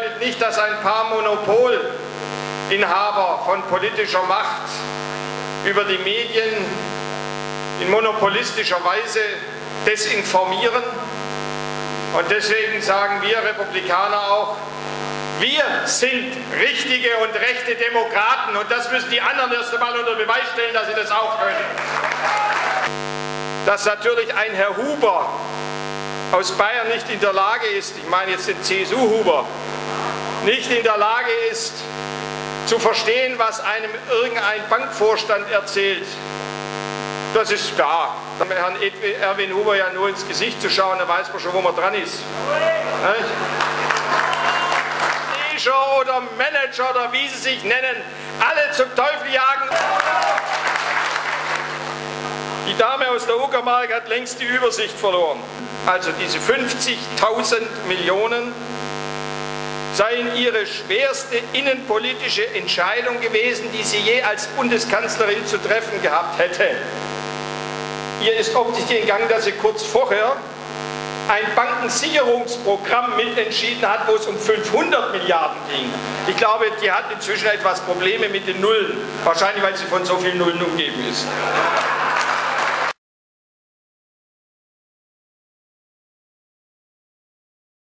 bedeutet nicht, dass ein paar Monopolinhaber von politischer Macht über die Medien in monopolistischer Weise desinformieren. Und deswegen sagen wir Republikaner auch, wir sind richtige und rechte Demokraten und das müssen die anderen erst einmal unter Beweis stellen, dass sie das auch können. Dass natürlich ein Herr Huber aus Bayern nicht in der Lage ist, ich meine jetzt den CSU-Huber, nicht in der Lage ist, zu verstehen, was einem irgendein Bankvorstand erzählt, das ist klar. Herrn Erwin Huber ja nur ins Gesicht zu schauen, dann weiß man schon, wo man dran ist. Manager oder Manager oder wie sie sich nennen, alle zum Teufel jagen. Die Dame aus der Uckermark hat längst die Übersicht verloren. Also diese 50.000 Millionen seien ihre schwerste innenpolitische Entscheidung gewesen, die sie je als Bundeskanzlerin zu treffen gehabt hätte. Ihr ist offensichtlich entgangen, dass sie kurz vorher ein Bankensicherungsprogramm mitentschieden hat, wo es um 500 Milliarden ging. Ich glaube, die hat inzwischen etwas Probleme mit den Nullen. Wahrscheinlich, weil sie von so vielen Nullen umgeben ist.